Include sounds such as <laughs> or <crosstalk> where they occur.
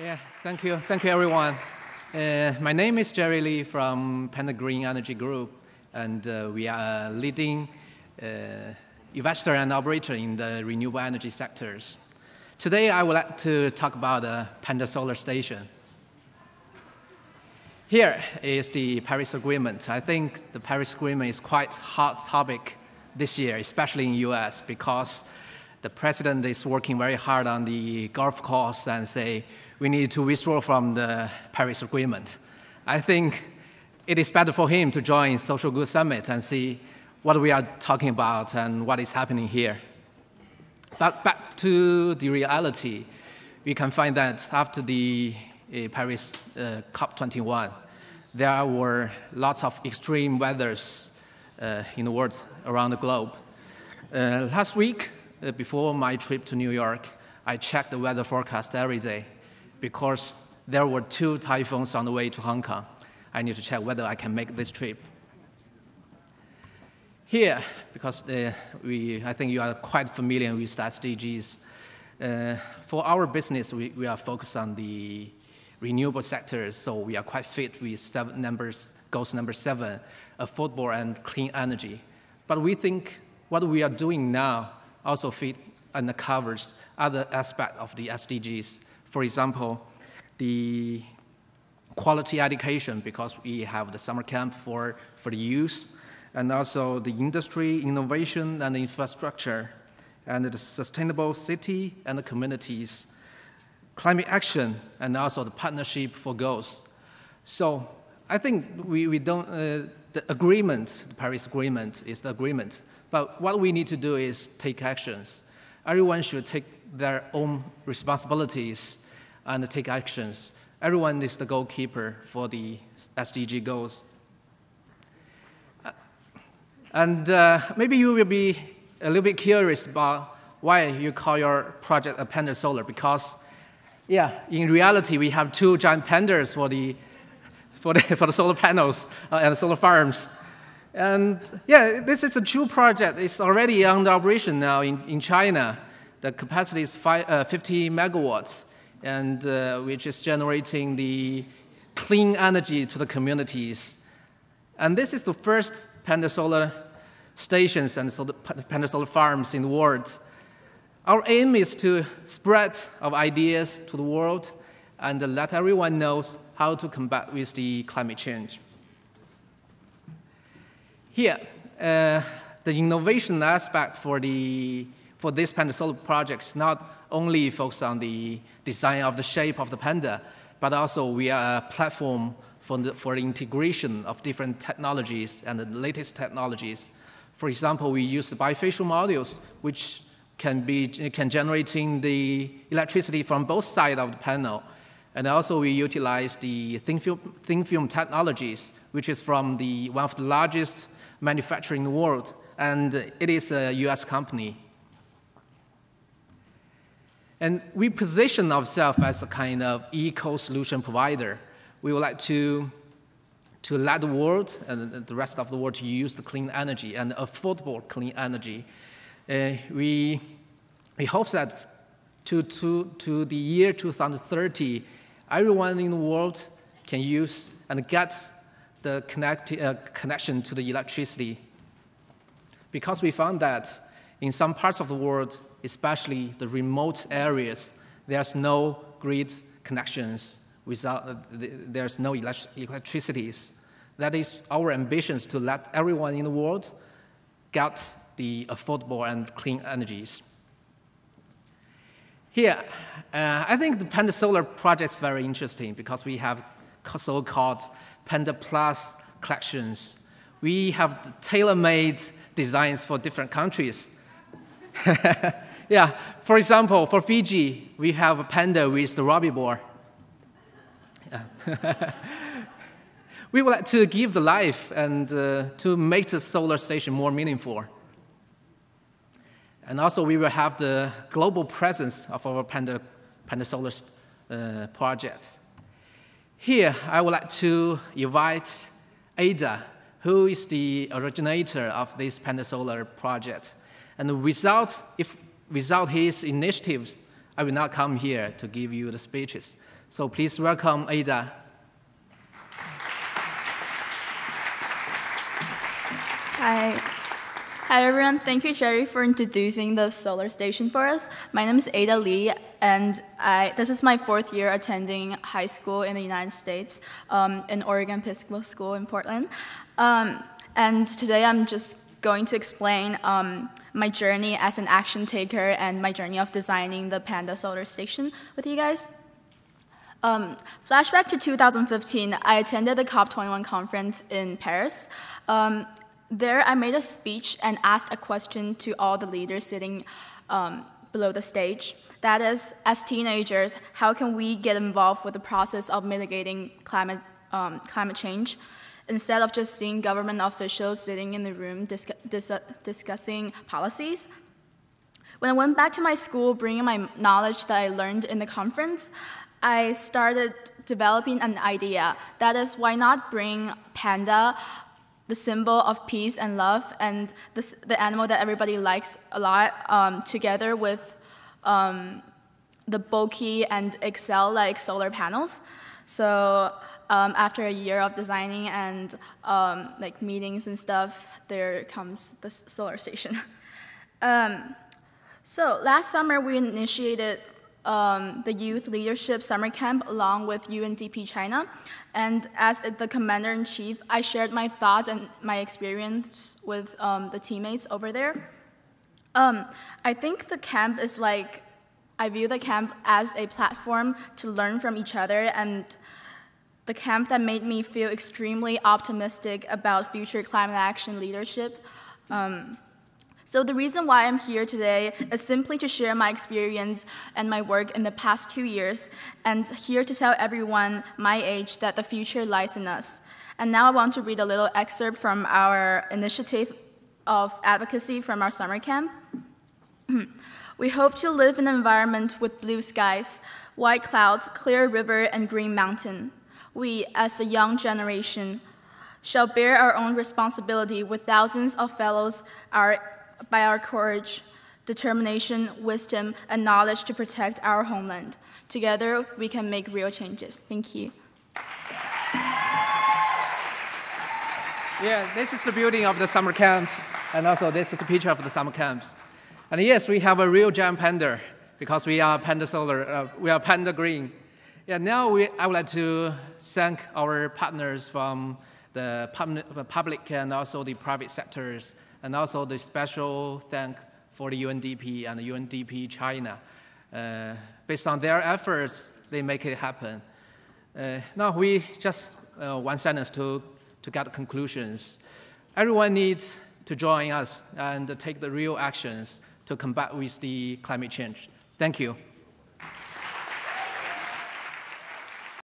Yeah, thank you. Thank you, everyone. Uh, my name is Jerry Li from Panda Green Energy Group, and uh, we are leading uh, investor and operator in the renewable energy sectors. Today, I would like to talk about the Panda Solar Station. Here is the Paris Agreement. I think the Paris Agreement is quite hot topic this year, especially in US, because the president is working very hard on the golf course and say we need to withdraw from the Paris Agreement. I think it is better for him to join Social Good Summit and see what we are talking about and what is happening here. But back to the reality, we can find that after the uh, Paris uh, COP21, there were lots of extreme weathers uh, in the world around the globe. Last week, before my trip to New York, I checked the weather forecast every day because there were two typhoons on the way to Hong Kong. I need to check whether I can make this trip. Here, because uh, we, I think you are quite familiar with SDGs, uh, for our business, we, we are focused on the renewable sector, so we are quite fit with seven numbers, goals number seven, affordable and clean energy. But we think what we are doing now also fit and covers other aspects of the SDGs. For example, the quality education, because we have the summer camp for, for the youth, and also the industry, innovation, and infrastructure, and the sustainable city and the communities, climate action, and also the partnership for goals. So I think we, we don't, uh, the agreement, the Paris Agreement is the agreement, but what we need to do is take actions. Everyone should take their own responsibilities and take actions. Everyone is the goalkeeper for the SDG goals. Uh, and uh, maybe you will be a little bit curious about why you call your project a Panda Solar, because yeah, in reality, we have two giant pandas for the, for the, <laughs> for the solar panels uh, and solar farms. And yeah, this is a true project. It's already under operation now in, in China. The capacity is five, uh, 50 megawatts, and uh, which is generating the clean energy to the communities. And this is the first Panda Solar stations and solar, Panda Solar farms in the world. Our aim is to spread our ideas to the world and let everyone know how to combat with the climate change. Here, uh, the innovation aspect for the for this Panda Solar project is not only focused on the design of the shape of the Panda, but also we are a platform for the, for the integration of different technologies and the latest technologies. For example, we use the bifacial modules, which can be can generating the electricity from both sides of the panel. And also we utilize the thin film, thin film technologies, which is from the, one of the largest manufacturing in the world, and it is a US company. And we position ourselves as a kind of eco-solution provider. We would like to, to let the world and the rest of the world to use the clean energy and affordable clean energy. Uh, we, we hope that to, to, to the year 2030, everyone in the world can use and get the connect, uh, connection to the electricity. Because we found that in some parts of the world, especially the remote areas, there's no grid connections without, uh, there's no elect electricities. That is our ambitions to let everyone in the world get the affordable and clean energies. Here, uh, I think the Panda Solar project is very interesting because we have so-called Panda Plus collections. We have tailor-made designs for different countries. <laughs> yeah, for example, for Fiji, we have a panda with the Robibor. Yeah. <laughs> we would like to give the life and uh, to make the solar station more meaningful. And also, we will have the global presence of our Panda, Panda Solar uh, project. Here, I would like to invite Ada, who is the originator of this Panda Solar project. And without, if, without his initiatives, I will not come here to give you the speeches. So please welcome Ada. Hi. Hi everyone, thank you Jerry for introducing the solar station for us. My name is Ada Li and I, this is my fourth year attending high school in the United States um, in Oregon Episcopal School in Portland. Um, and today I'm just going to explain um, my journey as an action taker and my journey of designing the Panda solar station with you guys. Um, flashback to 2015, I attended the COP21 conference in Paris. Um, there, I made a speech and asked a question to all the leaders sitting um, below the stage. That is, as teenagers, how can we get involved with the process of mitigating climate, um, climate change instead of just seeing government officials sitting in the room dis dis discussing policies? When I went back to my school, bringing my knowledge that I learned in the conference, I started developing an idea. That is, why not bring Panda the symbol of peace and love and the, the animal that everybody likes a lot um, together with um, the bulky and Excel-like solar panels. So um, after a year of designing and um, like meetings and stuff, there comes the solar station. <laughs> Um, so last summer we initiated um, the Youth Leadership Summer Camp along with UNDP China. And as the commander-in-chief, I shared my thoughts and my experience with um, the teammates over there. Um, I think the camp is like, I view the camp as a platform to learn from each other and the camp that made me feel extremely optimistic about future climate action leadership. Um, so the reason why I'm here today is simply to share my experience and my work in the past two years, and here to tell everyone my age that the future lies in us. And now I want to read a little excerpt from our initiative of advocacy from our summer camp. <clears throat> we hope to live in an environment with blue skies, white clouds, clear river, and green mountain. We, as a young generation, shall bear our own responsibility with thousands of fellows our by our courage, determination, wisdom, and knowledge to protect our homeland. Together, we can make real changes. Thank you. Yeah, this is the building of the summer camp, and also this is the picture of the summer camps. And yes, we have a real giant panda because we are Panda Solar, uh, we are Panda Green. Yeah, now we, I would like to thank our partners from the public and also the private sectors and also the special thank for the UNDP and the UNDP China. Uh, based on their efforts, they make it happen. Uh, now we just uh, one sentence to, to get conclusions. Everyone needs to join us and take the real actions to combat with the climate change. Thank you.